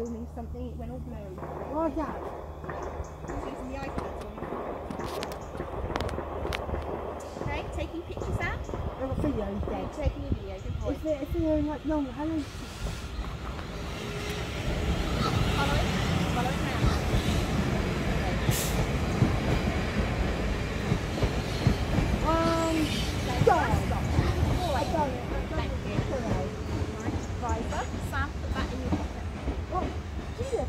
filming something, it went all blurry. Using the iPad oh, Okay, taking pictures Sam? I've got videos there. You're taking a video, good boy. Is there a video like no, um, Sam. Yeah.